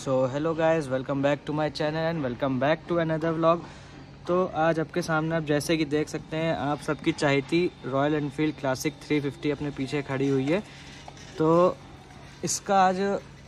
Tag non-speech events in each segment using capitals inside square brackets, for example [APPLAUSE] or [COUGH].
So hello guys welcome back to my channel and welcome back to another vlog तो आज आपके सामने आप जैसे कि देख सकते हैं, आप सबकी चाहती रॉयल एनफील्ड क्लासिक 350 अपने पीछे खड़ी हुई है। तो इसका आज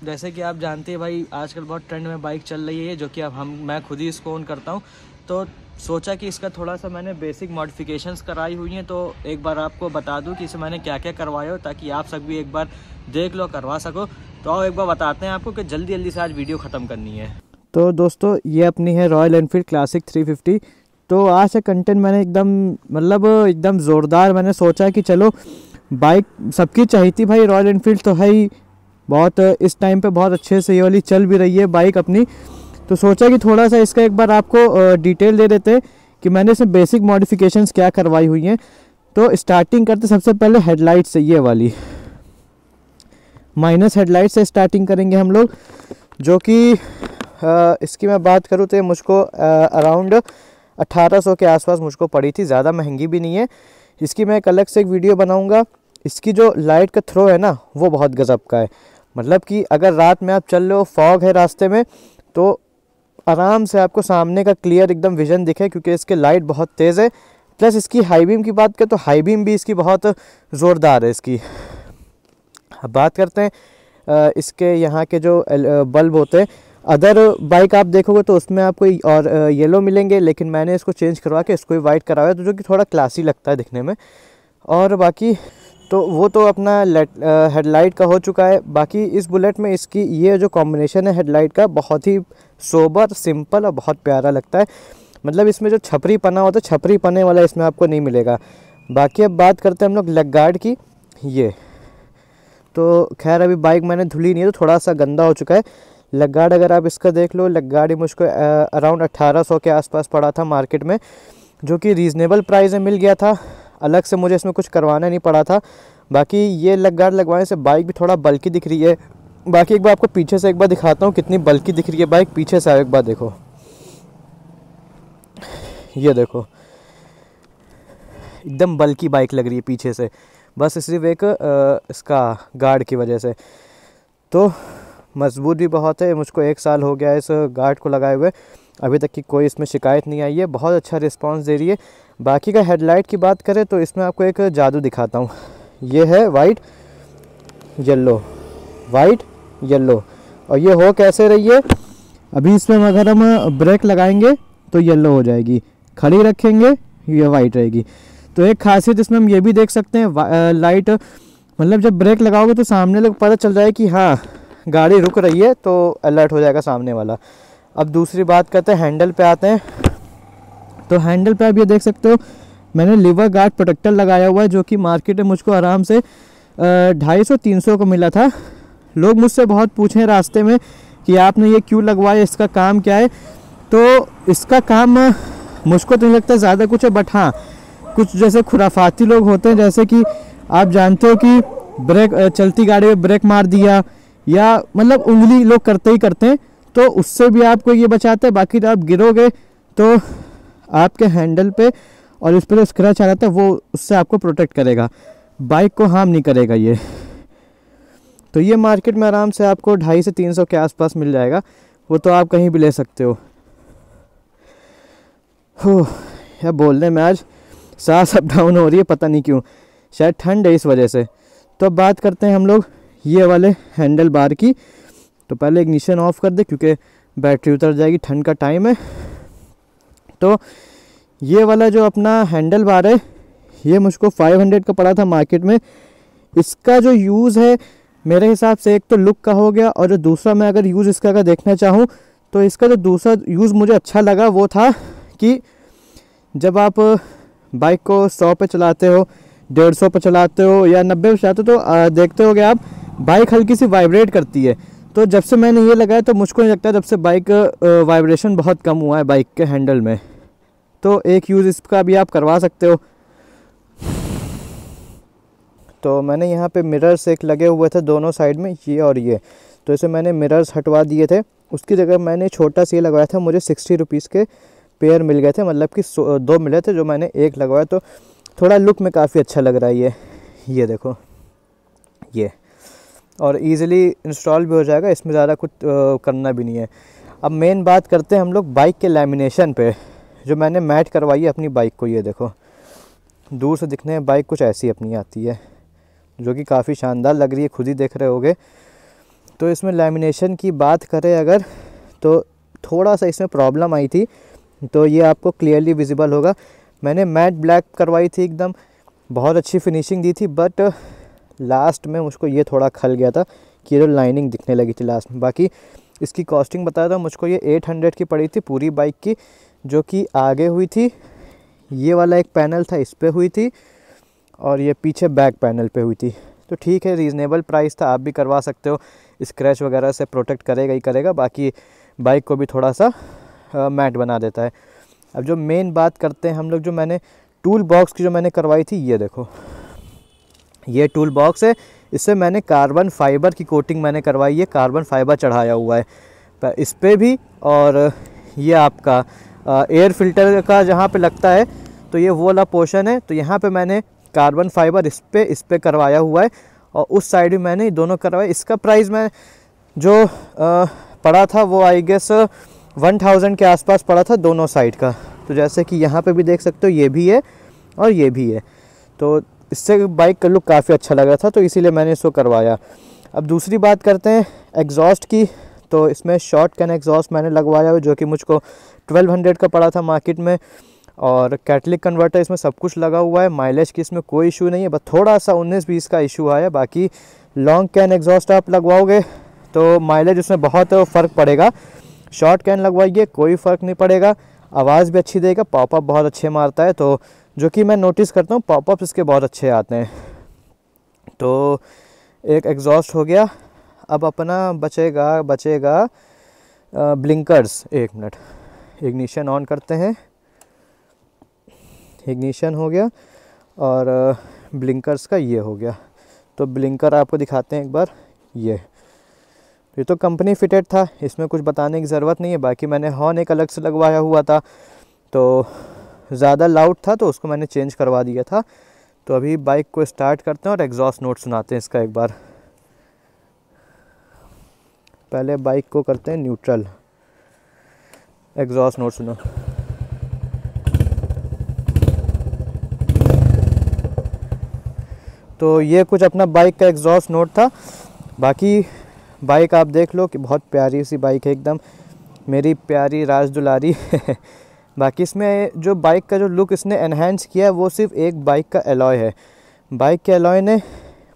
जैसे कि आप जानते हैं भाई, आजकल बहुत ट्रेंड में बाइक चल रही है, जो कि अब हम, मैं खुद ही इसको ओन करता हूँ। तो सोचा कि इसका थोड़ा सा मैंने बेसिक मॉडिफिकेशंस कराई हुई हैं तो एक बार आपको बता दूँ कि इसे मैंने क्या क्या करवाया हो, ताकि आप सब भी एक बार देख लो, करवा सको। तो आओ एक बार बताते हैं आपको कि जल्दी जल्दी से आज वीडियो ख़त्म करनी है। तो दोस्तों, ये अपनी है रॉयल एनफील्ड क्लासिक 350 तो आज से कंटेंट मैंने एकदम मतलब एकदम ज़ोरदार मैंने सोचा कि चलो बाइक सबकी चाहिए थी भाई रॉयल एनफील्ड तो है ही। बहुत, इस टाइम पे बहुत अच्छे से ये वाली चल भी रही है बाइक अपनी। तो सोचा कि थोड़ा सा इसका एक बार आपको डिटेल दे देते कि मैंने इसमें बेसिक मॉडिफिकेशंस क्या करवाई हुई हैं। तो स्टार्टिंग करते सबसे पहले हेडलाइट से ये वाली। माइनस हेडलाइट से स्टार्टिंग करेंगे हम लोग, जो कि इसकी मैं बात करूँ तो मुझको अराउंड 1800 के आसपास मुझको पड़ी थी, ज़्यादा महँगी भी नहीं है। इसकी मैं एक अलग से एक वीडियो बनाऊँगा। इसकी जो लाइट का थ्रो है ना, वो बहुत गज़ब का है। मतलब कि अगर रात में आप चल रहे हो फॉग है रास्ते में तो आराम से आपको सामने का क्लियर एकदम विजन दिखे, क्योंकि इसके लाइट बहुत तेज़ है। प्लस इसकी हाई बीम की बात करें तो हाई बीम भी इसकी बहुत ज़ोरदार है इसकी। अब बात करते हैं इसके यहाँ के जो बल्ब होते हैं। अदर बाइक आप देखोगे तो उसमें आपको और येलो मिलेंगे, लेकिन मैंने इसको चेंज करवा के इसको ही वाइट कराया तो जो कि थोड़ा क्लासी लगता है दिखने में। और बाकी तो वो तो अपना हेडलाइट का हो चुका है। बाकी इस बुलेट में इसकी ये जो कॉम्बिनेशन है हेडलाइट का, बहुत ही सोबर सिंपल और बहुत प्यारा लगता है। मतलब इसमें जो छपरी पना होता है छपरी पने वाला इसमें आपको नहीं मिलेगा। बाकी अब बात करते हैं हम लोग लेग गार्ड की। ये। तो खैर, अभी बाइक मैंने धुली नहीं है तो थोड़ा सा गंदा हो चुका है। लेग गार्ड अगर आप इसका देख लो लेग गार्ड ही मुझको अराउंड अट्ठारह सौ के आसपास पड़ा था मार्केट में, जो कि रीज़नेबल प्राइस में मिल गया था। अलग से मुझे इसमें कुछ करवाना नहीं पड़ा था। बाकी ये लग, गार्ड लगवाने से बाइक भी थोड़ा बल्कि दिख रही है। बाकी एक बार आपको पीछे से एक बार दिखाता हूँ कितनी बल्कि दिख रही है बाइक। पीछे से एक बार देखो। ये देखो। एकदम बल्कि बाइक लग रही है पीछे से। बस सिर्फ़ एक इसका गार्ड की वजह से। तो मज़बूत भी बहुत है। मुझको एक साल हो गया इस गार्ड को लगाए हुए। अभी तक की कोई इसमें शिकायत नहीं आई है। बहुत अच्छा रिस्पॉन्स दे रही है। बाकी का हेडलाइट की बात करें तो इसमें आपको एक जादू दिखाता हूँ। ये है वाइट येल्लो वाइट येल्लो और ये हो कैसे रही है? अभी इसमें अगर हम ब्रेक लगाएँगे तो येल्लो हो जाएगी। खड़ी रखेंगे, ये वाइट रहेगी। तो एक खासियत इसमें हम ये भी देख सकते हैं लाइट मतलब जब ब्रेक लगाओगे तो सामने लोग पता चल जाए कि हाँ गाड़ी रुक रही है तो अलर्ट हो जाएगा सामने वाला। अब दूसरी बात करते हैं हैंडल पे आते हैं। तो हैंडल पे आप ये देख सकते हो, मैंने लिवर गार्ड प्रोटेक्टर लगाया हुआ है, जो कि मार्केट में मुझको आराम से ढाई सौ, तीन सौ को मिला था। लोग मुझसे बहुत पूछे रास्ते में कि आपने ये क्यों लगवाया, इसका काम क्या है? तो इसका काम, मुझको तो नहीं लगता ज़्यादा कुछ है बट हाँ कुछ जैसे खुराफाती लोग होते हैं, जैसे कि आप जानते हो कि ब्रेक चलती गाड़ी में ब्रेक मार दिया, या मतलब उंगली लोग करते ही करते हैं। तो उससे भी आपको ये बचाता है। बाकी तो आप गिरोगे तो आपके हैंडल पे और इस पर जो स्क्रैच आ जाता है वो उससे आपको प्रोटेक्ट करेगा। बाइक को हार्म नहीं करेगा ये। तो ये मार्केट में आराम से आपको ढाई से तीन सौ के आसपास मिल जाएगा। वो तो आप कहीं भी ले सकते हो। या बोलने में आज? सांस अप डाउन हो रही है, पता नहीं क्यों। शायद ठंड है इस वजह से। तो अब बात करते हैं हम लोग ये वाले हैंडल बार की। तो पहले इग्निशन ऑफ़ कर दे, क्योंकि बैटरी उतर जाएगी, ठंड का टाइम है। तो ये वाला जो अपना हैंडल बार है, ये मुझको 500 का पड़ा था मार्केट में। इसका जो यूज़ है, मेरे हिसाब से एक तो लुक का हो गया, और जो दूसरा मैं अगर यूज़ इसका अगर देखना चाहूँ तो इसका जो दूसरा यूज़ मुझे अच्छा लगा वो था कि जब आप बाइक को सौ पे चलाते हो, डेढ़ सौ पे चलाते हो, या नब्बे पे चलाते हो तो देखते हो आप बाइक हल्की सी वाइब्रेट करती है। तो जब से मैंने ये लगाया तो मुझको नहीं लगता जब से बाइक वाइब्रेशन बहुत कम हुआ है बाइक के हैंडल में। तो एक यूज़ इसका भी आप करवा सकते हो। तो मैंने यहाँ पे मिरर्स एक लगे हुए थे दोनों साइड में, ये और ये। तो इसे मैंने मिरर्स हटवा दिए थे। उसकी जगह मैंने छोटा सा ये लगवाया था, मुझे सिक्सटी रुपीज़ के पेयर मिल गए थे मतलब कि दो मिले थे जो मैंने एक लगवाया। तो थोड़ा लुक में काफ़ी अच्छा लग रहा है ये। ये देखो। ये। और इजीली इंस्टॉल भी हो जाएगा, इसमें ज़्यादा कुछ करना भी नहीं है। अब मेन बात करते हैं हम लोग बाइक के लेमिनेशन पे। जो मैंने मैट करवाई है अपनी बाइक को, ये देखो। दूर से दिखने में बाइक कुछ ऐसी अपनी आती है, जो कि काफ़ी शानदार लग रही है, खुद ही देख रहे होगे। तो इसमें लेमिनेशन की बात करें अगर तो थोड़ा सा इसमें प्रॉब्लम आई थी तो ये आपको क्लियरली विजिबल होगा। मैंने मैट ब्लैक करवाई थी एकदम, बहुत अच्छी फिनिशिंग दी थी बट लास्ट में मुझको ये थोड़ा खल गया था कि जो लाइनिंग दिखने लगी थी लास्ट में। बाकी इसकी कॉस्टिंग बताया था, मुझको ये 800 की पड़ी थी पूरी बाइक की, जो कि आगे हुई थी। ये वाला एक पैनल था, इस पर हुई थी और ये पीछे बैक पैनल पे हुई थी। तो ठीक है, रीज़नेबल प्राइस था, आप भी करवा सकते हो। स्क्रैच वगैरह से प्रोटेक्ट करेगा ही करेगा, बाकी बाइक को भी थोड़ा सा मैट बना देता है। अब जो मेन बात करते हैं हम लोग, जो मैंने टूल बॉक्स की जो मैंने करवाई थी, ये देखो। ये टूल बॉक्स है। इससे मैंने कार्बन फाइबर की कोटिंग मैंने करवाई है। कार्बन फाइबर चढ़ाया हुआ है। इस पर भी और ये आपका एयर फ़िल्टर का जहाँ पे लगता है तो ये वो वाला पोर्शन है। तो यहाँ पे मैंने कार्बन फाइबर इस पर इस पर करवाया हुआ है और उस साइड भी मैंने दोनों करवाए। इसका प्राइस मैं जो आ, पड़ा था वो आई गेस वन थाउज़ेंड के आसपास पड़ा था दोनों साइड का। तो जैसे कि यहाँ पे भी देख सकते हो ये भी है और ये भी है। तो इससे बाइक का लुक काफ़ी अच्छा लग रहा था तो इसीलिए मैंने इसको करवाया। अब दूसरी बात करते हैं एग्जॉस्ट की। तो इसमें शॉर्ट कैन एग्जॉस्ट मैंने लगवाया जो कि मुझको 1200 का पड़ा था मार्केट में। और कैटलिक कन्वर्टर इसमें सब कुछ लगा हुआ है। माइलेज की इसमें कोई इशू नहीं है, बस थोड़ा सा उन्नीस बीस का इशू आया। बाकी लॉन्ग कैन एग्जॉस्ट आप लगवाओगे तो माइलेज उसमें बहुत फ़र्क पड़ेगा। शॉर्ट कैन लगवाइए, कोई फ़र्क नहीं पड़ेगा। आवाज़ भी अच्छी देगा पॉपअप बहुत अच्छे मारता है तो जो कि मैं नोटिस करता हूँ पॉपअप इसके बहुत अच्छे आते हैं। तो एक एग्जॉस्ट हो गया। अब अपना बचेगा बचेगा ब्लिंकर्स एक मिनट। इग्निशन ऑन करते हैं। इग्निशन हो गया और ब्लिंकर्स का ये हो गया। तो ब्लिंकर आपको दिखाते हैं एक बार। ये। ये तो कंपनी फिटेड था। इसमें कुछ बताने की ज़रूरत नहीं है। बाकी मैंने हॉर्न एक अलग से लगवाया हुआ था। तो ज़्यादा लाउड था तो उसको मैंने चेंज करवा दिया था। तो अभी बाइक को स्टार्ट करते हैं और एग्जॉस्ट नोट सुनाते हैं इसका एक बार। पहले बाइक को करते हैं न्यूट्रल एग्जॉस्ट नोट सुनो। तो ये कुछ अपना बाइक का एग्जॉस्ट नोट था। बाकी बाइक आप देख लो कि बहुत प्यारी सी बाइक है एकदम। मेरी प्यारी राज दुलारी [LAUGHS] बाकी इसमें जो बाइक का जो लुक इसने एनहेंस किया है, वो सिर्फ़ एक बाइक का एलॉय है। बाइक के एलॉय ने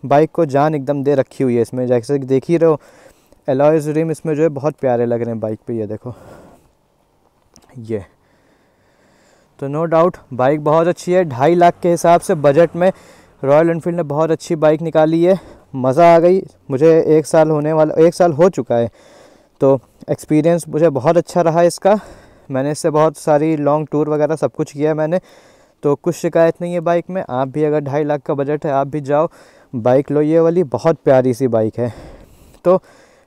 बाइक को जान एकदम दे रखी हुई है इसमें। जैसे कि देख ही रहे हो एलॉयज रिम इसमें जो है बहुत प्यारे लग रहे हैं बाइक पे, ये देखो। ये। तो नो डाउट बाइक बहुत अच्छी है। ढाई लाख के हिसाब से बजट में रॉयल एनफील्ड ने बहुत अच्छी बाइक निकाली है। मज़ा आ गई। मुझे एक साल होने वाला, एक साल हो चुका है। तो एक्सपीरियंस मुझे बहुत अच्छा रहा इसका। मैंने इससे बहुत सारी लॉन्ग टूर वगैरह सब कुछ किया है मैंने। तो कुछ शिकायत नहीं है बाइक में, आप भी अगर ढाई लाख का बजट है, आप भी जाओ। बाइक लो, ये वाली बहुत प्यारी सी बाइक है। तो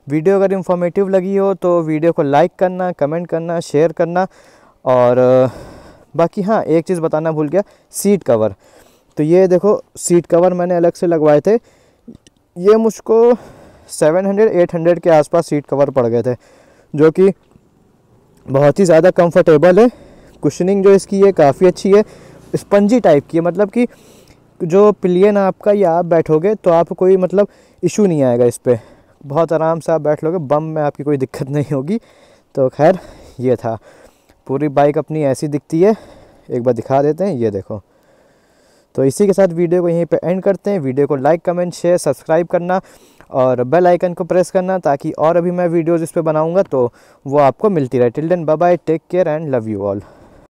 वीडियो अगर इन्फॉर्मेटिव लगी हो तो वीडियो को लाइक करना कमेंट करना शेयर करना। और, बाकी हाँ एक चीज़ बताना भूल गया सीट कवर तो ये देखो सीट कवर मैंने अलग से लगवाए थे। ये मुझको 700 800 के आसपास सीट कवर पड़ गए थे। जो कि बहुत ही ज़्यादा कंफर्टेबल है। कुशनिंग जो इसकी है काफ़ी अच्छी है। स्पंजी टाइप की है मतलब कि जो प्लियन आपका या आप बैठोगे तो आपको कोई मतलब इशू नहीं आएगा इस पर बहुत आराम से आप बैठ लोगे बम में आपकी कोई दिक्कत [LAUGHS] नहीं होगी। तो खैर, ये था। पूरी बाइक अपनी ऐसी दिखती है। एक बार दिखा देते हैं, ये देखो। तो इसी के साथ वीडियो को यहीं पे एंड करते हैं। वीडियो को लाइक कमेंट शेयर सब्सक्राइब करना। और बेल आइकन को प्रेस करना ताकि और अभी मैं वीडियोज़ इस पर बनाऊँगा तो वो आपको मिलती रहे। Till then bye take care and love you all